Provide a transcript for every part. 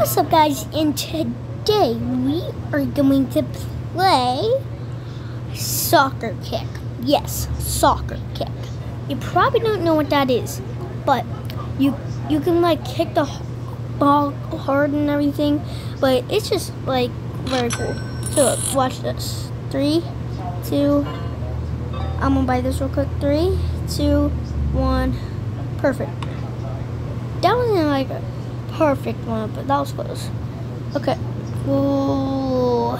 What's up guys and today we are going to play soccer kick. Yes, soccer kick. You probably don't know what that is, but you you can like kick the ball hard and everything, but it's just like very cool. So watch this. Three, two, I'm gonna buy this real quick. Three, two, one, perfect. That wasn't like a perfect one, but that was close. Okay. Ooh.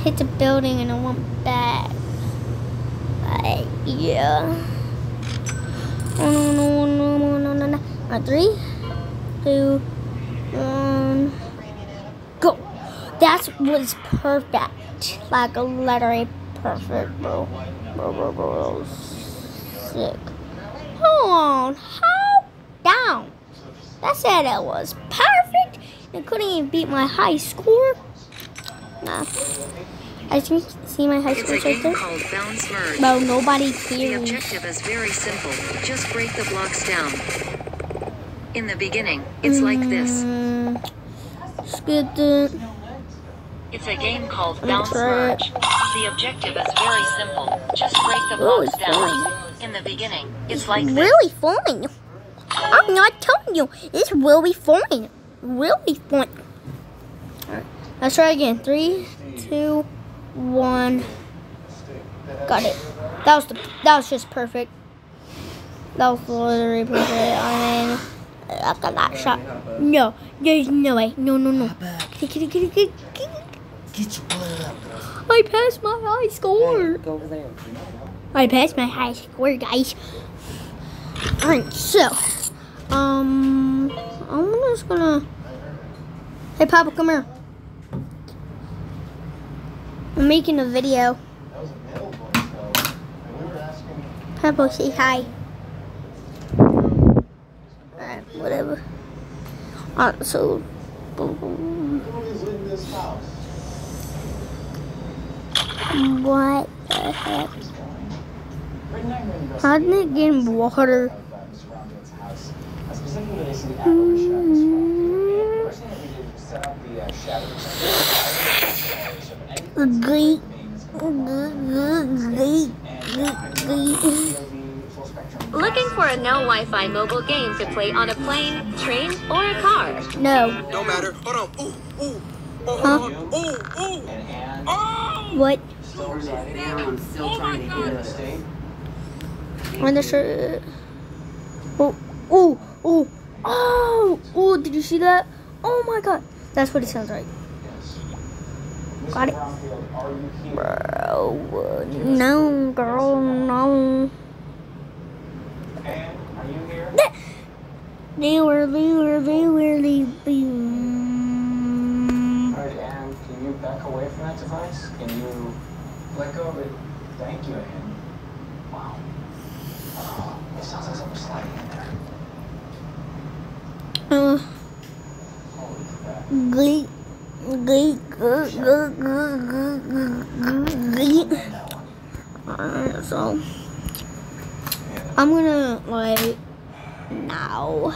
Hit the building and it went back. Uh, yeah. Oh, no, no, no, no, no, no, no. Uh, three, two, one, go. That was perfect. Like a literally perfect, bro. Bro, bro, bro. Sick. Hold on. How said it was perfect. I couldn't even beat my high score. Nah. I think see my high It's score right there. called Bounce Merge. But nobody The cares. objective is very simple. Just break the blocks down. In the beginning, it's like this. Mm, Skip it. It's a game called Bounce. Merge. The objective is very simple. Just break the blocks it's down. In the beginning, it's like this. really fun. I'm not telling you. It's really fun. Really fun. Alright, let's try again. Three, two, one. Got it. That was the. That was just perfect. That was literally perfect. I mean, after that shot, no, there's no way. No, no, no. Get. Your up. I passed my high score. Go over there. I passed my high score, guys. Alright, so, um, I'm just gonna. Hey, Papa, come here. I'm making a video. Papa, say hi. Alright, whatever. Alright, so. What the heck? How did it get in water? Great. Looking for a no Wi-Fi mobile game to play on a plane, train, or a car? No. No matter. Hold on. Ooh, ooh. Oh, Huh? hold on. Ooh, ooh. Oh! What? I'm still trying to get it. On the shirt. Oh, oh, oh, oh, oh, did you see that? Oh my god. That's what it sounds like. Got it? Bro, no, girl, no. They were, they were, they were, they were. Alright, and can you back away from that device? Can you let go of it? Thank you, and wow. Oh, it sounds like something's sliding in there. Uh, Holy crap. great, great, great, great, great, great, great. Alright, so I'm gonna like now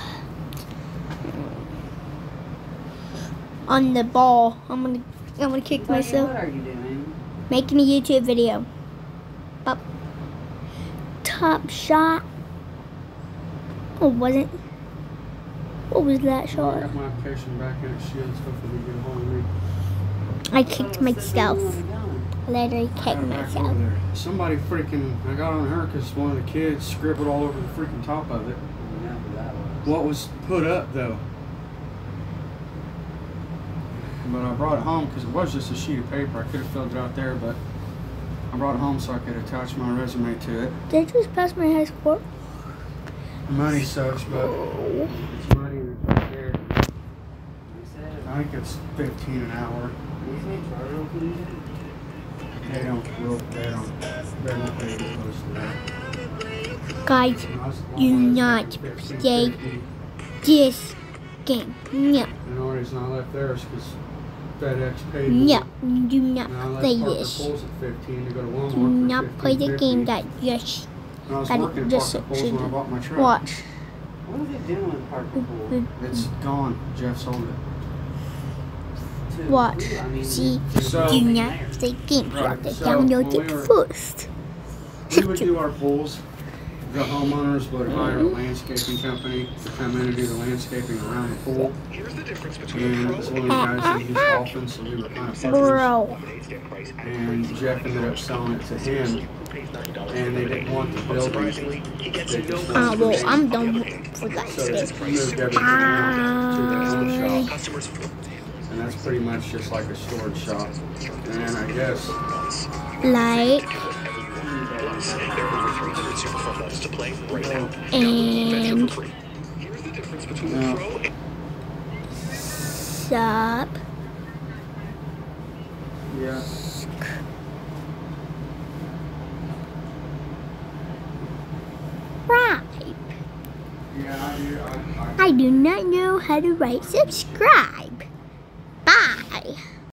on the ball. I'm gonna I'm gonna kick myself. What are you doing? Making a YouTube video. Up. Top shot. Oh, wasn't. What was that shot? I got my application back in it. Shields. Hopefully, get a hold of me. I kicked myself. Where are we? Literally kicked got it back myself. Somebody freaking. I got on her because one of the kids scribbled all over the freaking top of it. Yeah, who that was. What was put up though? But I brought it home because it was just a sheet of paper. I could have filled it out there, but I brought it home so I could attach my resume to it. Did you just pass my high score? Money sucks, but it's money and it's right there. You said I think it's 15 an hour. you say Charlie included? They don't, real- they don't, they don't pay close to that. Guys, When I was- Do when I was not making 15, play 50, this game. No, And the only reason I left there is because FedEx paid me. no, do not I left play Parker this. Pools at 15 to go to Walmart Do not play the 15.50. game that just When was that working at just should when I bought my truck. watch. What are they doing with Parker Pool? It's gone. Jeff sold it. Watch. See, So- not play games Right, that. so it we first. We would do our pools. The homeowners would hire a landscaping company to come in and do the landscaping around the pool. And it's one of the guys that used often, so we were kind of. Bro. And Jeff ended up selling it to him. And they didn't want the building. Ah, wanted well, I'm done with So they moved everything out to the shop. And that's pretty much just like a storage shop. And I guess Like, and no, sub. yeah. Right. Yeah, I. I, I, I do not know how to write subscribe.